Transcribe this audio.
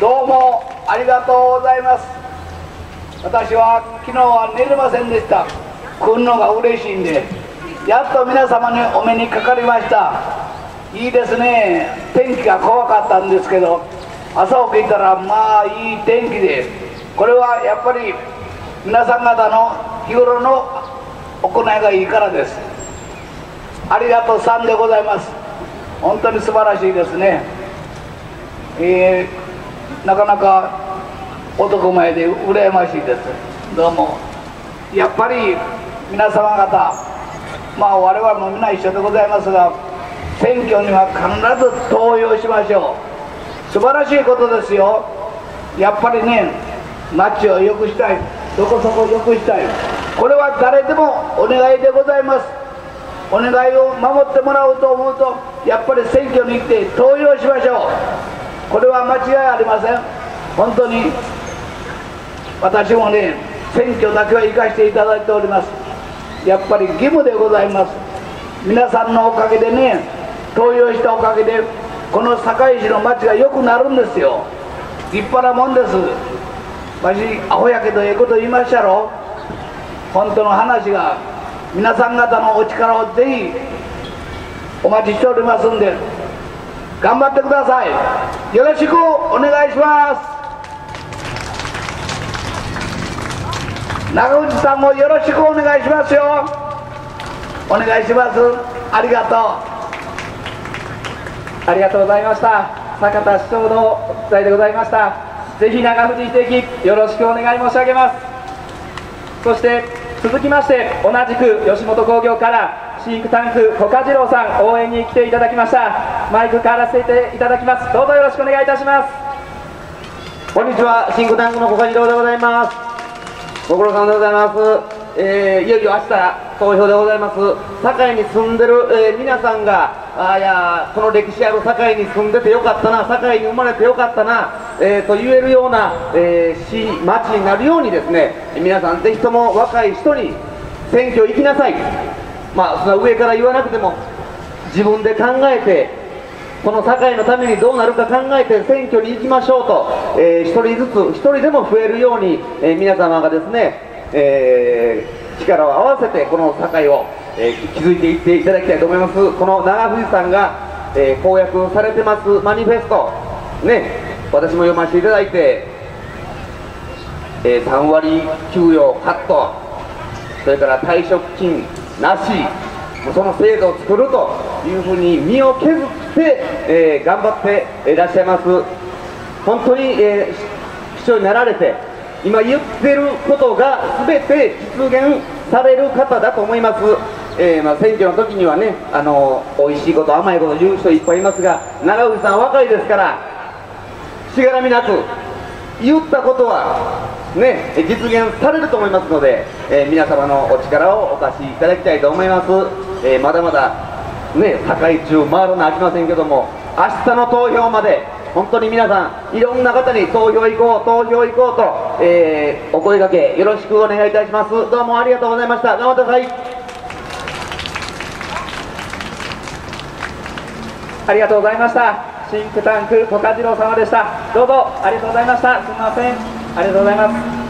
どうもありがとうございます。私は昨日は寝れませんでした。来るのが嬉しいんでやっと皆様にお目にかかりました。いいですね。天気が怖かったんですけど朝起きたらまあいい天気でこれはやっぱり皆さん方の日頃の行いがいいからです。ありがとうさんでございます。本当に素晴らしいですね。えー、なかなか男前で羨ましいです。どうも。やっぱり皆様方まあ我々も皆一緒でございますが選挙には必ず投票しましょう。素晴らしいことですよ。やっぱりね街を良くしたい。どこそこ良くしたい。これは誰でもお願いでございます。お願いを守ってもらおうと思うとやっぱり選挙に行って投票しましょう。これは間違いありません。本当に私もね選挙だけは行かせていただいております。やっぱり義務でございます。皆さんのおかげでね投票したおかげでこの堺市の町が良くなるんですよ。立派なもんです。わしアホやけどええこと言いましたろ。本当の話が皆さん方のお力をぜひお待ちしておりますんで頑張ってください。よろしくお願いします。長藤さんもよろしくお願いしますよ。お願いします。ありがとう。ありがとうございました。坂田市長の代でございました。ぜひ長藤秀樹よろしくお願い申し上げます。そして続きまして同じく吉本興業からシンクタンク小梶郎さん応援に来ていただきました。マイク変わらせていただきます。どうぞよろしくお願いいたします。こんにちは。シンクタンクの小梶郎でございます。ご苦労さんでございます、えー、いよいよ明日投票でございます。堺に住んでる、えー、皆さんがあいやこの歴史ある堺に住んでてよかったな。堺に生まれてよかったな、えー、と言えるような、えー、市町になるようにですね皆さんぜひとも若い人に選挙行きなさい。まあその上から言わなくても自分で考えてこの堺のためにどうなるか考えて選挙に行きましょうと、えー、1人ずつ1人でも増えるように、えー、皆様がですね、えー、力を合わせてこの堺を、えー、築いていっていただきたいと思います。この長藤さんが、え、公約されてますマニフェストね私も読ませていただいて、えー、3割給与カットそれから退職金なしその制度を作るというふうに身を削って、えー、頑張っていらっしゃいます。本当に、えー、市長になられて今言ってることが全て実現される方だと思います、えー、まあ、選挙の時にはねあの美味しいこと甘いこと言う人いっぱいいますが長藤さん若いですからしがらみなく言ったことはね、実現されると思いますので、えー、皆様のお力をお貸しいただきたいと思います、えー、まだまだね堺中回るのあきませんけども明日の投票まで本当に皆さんいろんな方に投票行こう投票行こうと、えー、お声掛けよろしくお願いいたします。どうもありがとうございました。頑張ってください。ありがとうございました。シンクタンク小梶郎様でした。どうぞありがとうございました。すみません。ありがとうございます。